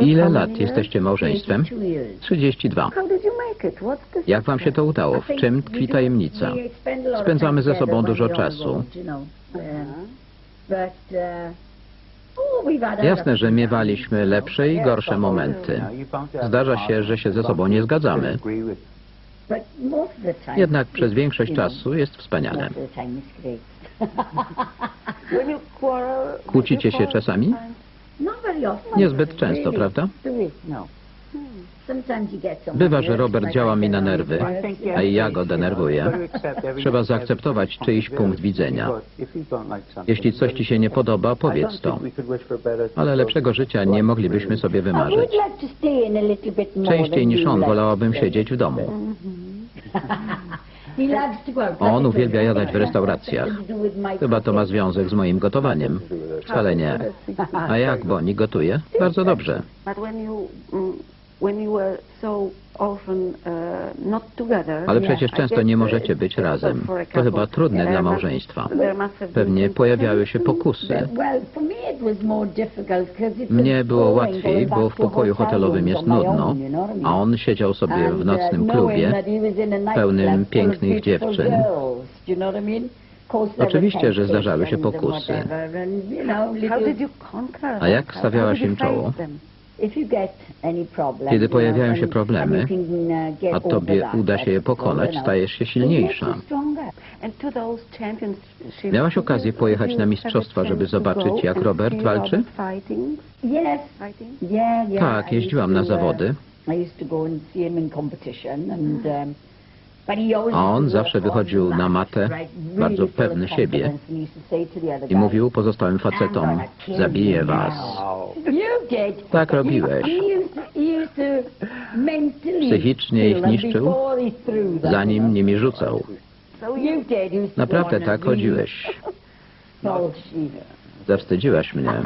Ile how lat jesteście małżeństwem? 32. years? How did you make it? What's the Jak wam się to udało? W czym tkwi tajemnica? Spędzamy ze sobą dużo czasu. Jasne, że miewaliśmy lepsze i gorsze momenty. Zdarza się, że się ze sobą nie zgadzamy. Jednak przez większość czasu jest wspaniale. Kłócicie się czasami? Niezbyt często, prawda? Bywa, że Robert działa mi na nerwy, a i ja go denerwuję. Trzeba zaakceptować czyjś punkt widzenia. Jeśli coś ci się nie podoba, powiedz to. Ale lepszego życia nie moglibyśmy sobie wymarzyć. Częściej niż on wolałabym siedzieć w domu. On uwielbia jadać w restauracjach. Chyba to ma związek z moim gotowaniem. Wcale nie. A jak Boni gotuje? Bardzo dobrze. But when you when you were so often uh, not together, Ale przecież często nie możecie być razem. To chyba trudne dla małżeństwa. Pewnie pojawiały się pokusy. Mnie było łatwiej, bo w pokoju hotelowym jest nudno, a on siedział sobie w nocnym klubie pełnym pięknych dziewczyn. Oczywiście, że zdarzały się pokusy. A jak stawiałaś How im did you czoło? Kiedy pojawiają się problemy, a tobie uda się je pokonać, stajesz się silniejsza. And to those championships, Miałaś okazję pojechać na mistrzostwa, żeby zobaczyć, jak Robert walczy? Tak, jeździłam na zawody, A on zawsze wychodził na matę bardzo pewny siebie i mówił pozostałym facetom, zabiję was. Tak robiłeś. Psychicznie ich niszczył, zanim nimi rzucał. Naprawdę tak chodziłeś. Zawstydziłaś mnie.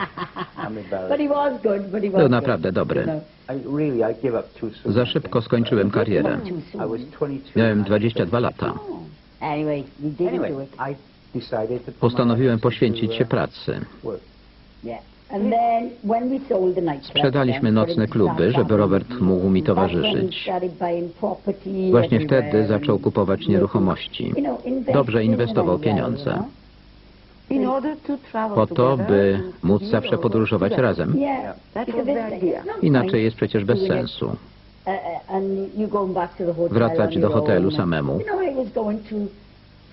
Był naprawdę dobry. Za szybko skończyłem karierę. Miałem 22 lata. Postanowiłem poświęcić się pracy. Sprzedaliśmy nocne kluby, żeby Robert mógł mi towarzyszyć. Właśnie wtedy zaczął kupować nieruchomości. Dobrze inwestował pieniądze. Po to, by móc zawsze podróżować razem. Inaczej jest przecież bez sensu. Wracać do hotelu samemu.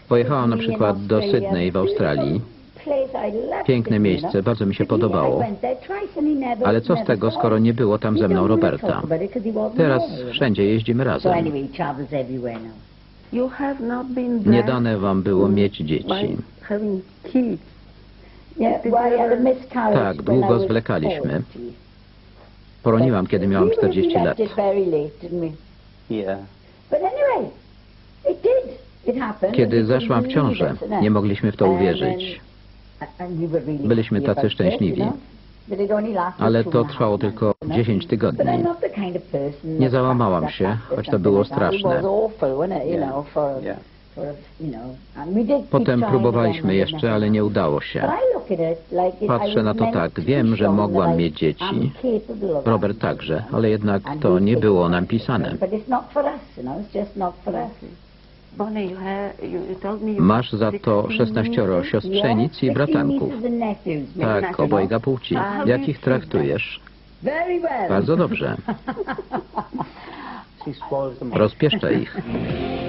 Pojechałam na przykład do Sydney w Australii. Piękne miejsce, bardzo mi się podobało. Ale co z tego, skoro nie było tam ze mną Roberta? Teraz wszędzie jeździmy razem. Nie dane wam było mieć dzieci. Tak, długo zwlekaliśmy. Poroniłam, kiedy miałam 40 lat. Kiedy zeszłam w ciążę, nie mogliśmy w to uwierzyć. Byliśmy tacy szczęśliwi. Ale to trwało tylko 10 tygodni. Nie załamałam się, choć to było straszne. Potem próbowaliśmy jeszcze, ale nie udało się. Patrzę na to tak, wiem, że mogłam mieć dzieci. Robert także, ale jednak to nie było nam pisane. Masz za to 16 16 nieces? siostrzenic i bratanków. Tak, obojga płci. Jak ich traktujesz? Bardzo dobrze. Rozpieszczę ich.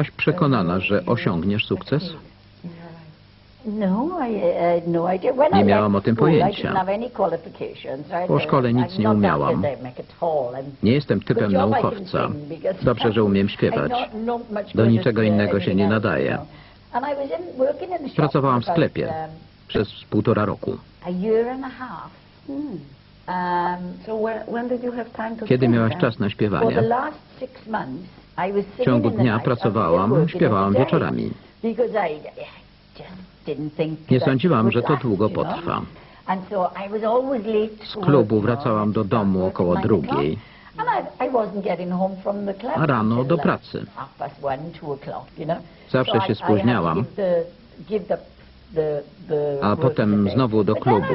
Byłaś przekonana, że osiągniesz sukces? No, had no Nie miałam o tym pojęcia. Po szkole nic nie umiałam. Nie jestem typem naukowca. Dobrze, że umiem śpiewać. Do niczego innego się nie shop Pracowałam w sklepie um, przez półtora roku. Hmm. Um, Kiedy miałaś czas na śpiewanie? W ciągu dnia pracowałam, śpiewałam wieczorami. Think Nie sądziłam, że to długo potrwa. Z klubu wracałam do domu około drugiej, a rano do pracy. know. Zawsze się spóźniałam. A potem znowu do klubu.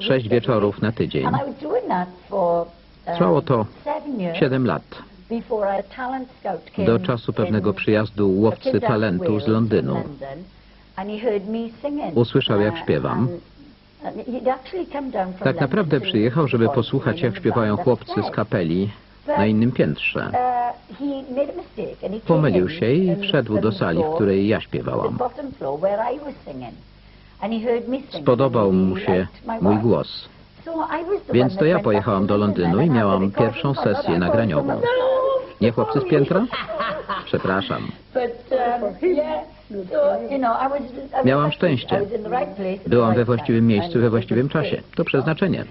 Sześć wieczorów na tydzień. Um, Trwało to Siedem lat. Do czasu pewnego przyjazdu łowcy talentu z Londynu. Usłyszał, jak Uh, śpiewam. from Tak naprawdę przyjechał, żeby posłuchać, jak śpiewają chłopcy z kapeli na innym piętrze. Uh, Pomylił się i wszedł do sali, w której ja śpiewałam. Spodobał mu się mój głos. Więc to ja pojechałam do Londynu i miałam pierwszą sesję nagraniową. Nie chłopcy z piętra? Przepraszam. Miałam szczęście. Byłam we właściwym miejscu we właściwym czasie. To przeznaczenie.